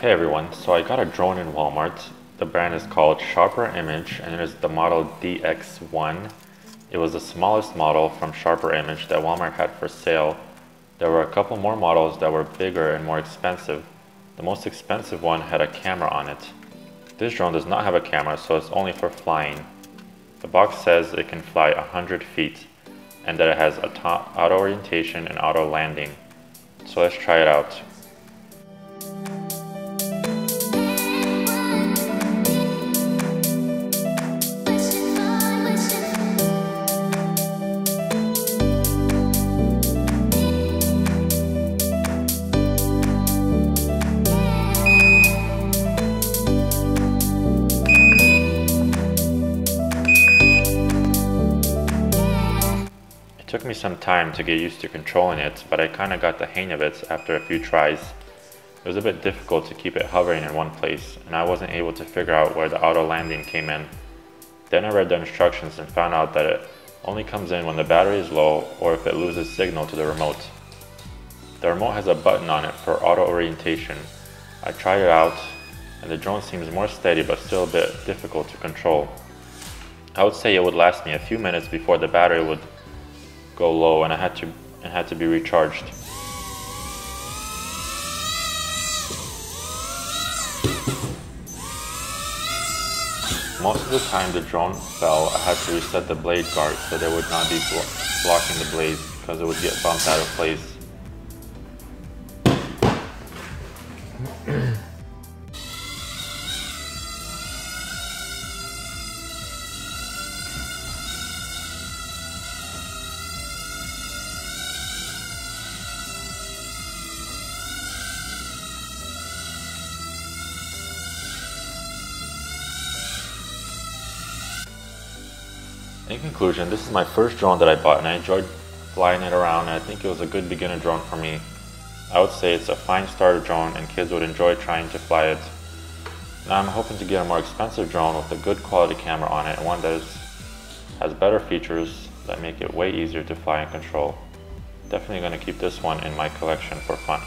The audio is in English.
Hey everyone, so I got a drone in Walmart. The brand is called Sharper Image and it is the model DX1. It was the smallest model from Sharper Image that Walmart had for sale. There were a couple more models that were bigger and more expensive. The most expensive one had a camera on it. This drone does not have a camera so it's only for flying. The box says it can fly 100 feet and that it has auto orientation and auto landing. So let's try it out. Took me some time to get used to controlling it, but I kinda got the hang of it after a few tries. It was a bit difficult to keep it hovering in one place, and I wasn't able to figure out where the auto landing came in. Then I read the instructions and found out that it only comes in when the battery is low or if it loses signal to the remote. The remote has a button on it for auto orientation. I tried it out, and the drone seems more steady but still a bit difficult to control. I would say it would last me a few minutes before the battery would go low and I had to it had to be recharged. Most of the time the drone fell, I had to reset the blade guard so they would not be blo blocking the blades because it would get bumped out of place. In conclusion, this is my first drone that I bought and I enjoyed flying it around and I think it was a good beginner drone for me. I would say it's a fine starter drone and kids would enjoy trying to fly it. Now I'm hoping to get a more expensive drone with a good quality camera on it and one that is, has better features that make it way easier to fly and control. Definitely going to keep this one in my collection for fun.